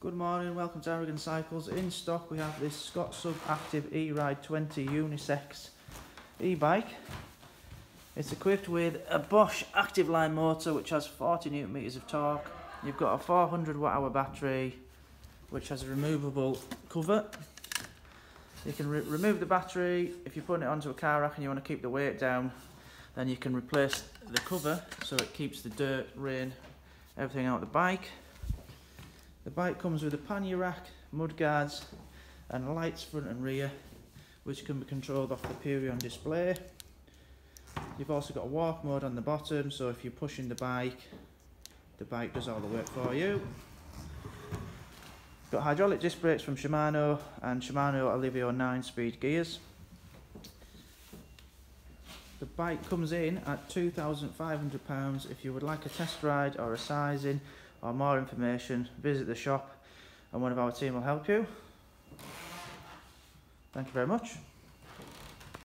Good morning, welcome to Aragon Cycles. In stock we have this Scott Sub Active E-Ride 20 unisex e-bike. It's equipped with a Bosch Active Line motor which has 40 newton meters of torque. You've got a 400 watt hour battery which has a removable cover. You can re remove the battery if you're putting it onto a car rack and you want to keep the weight down then you can replace the cover so it keeps the dirt, rain, everything out of the bike. The bike comes with a pannier rack, mud guards and lights front and rear which can be controlled off the Purion display. You've also got a walk mode on the bottom so if you're pushing the bike the bike does all the work for you. Got hydraulic disc brakes from Shimano and Shimano Alivio 9 speed gears. The bike comes in at £2,500. If you would like a test ride or a sizing or more information, visit the shop and one of our team will help you. Thank you very much.